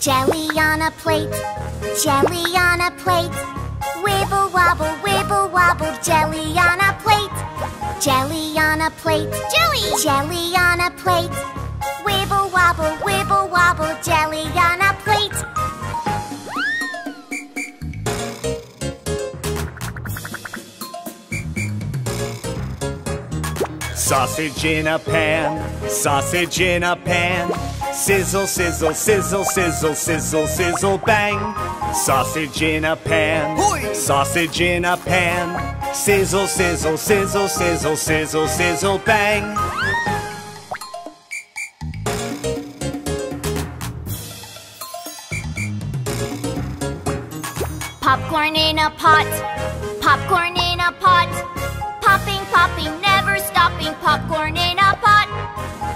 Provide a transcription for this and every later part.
Jelly on a plate, jelly on a plate. Wibble wobble, wibble wobble, jelly on a plate. Jelly on a plate, jelly, jelly on a plate. Sausage in a pan, sausage in a pan. Sizzle, sizzle, sizzle, sizzle, sizzle, sizzle, bang. Sausage in a pan, sausage in a pan. Sizzle, sizzle, sizzle, sizzle, sizzle, sizzle, bang. Popcorn in a pot, popcorn Putting popcorn in a pot.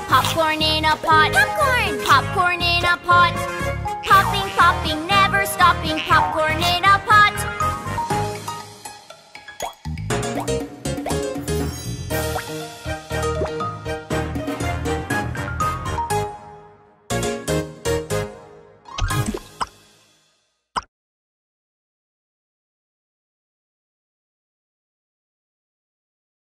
Popcorn in a pot. Popcorn. Popcorn in a pot.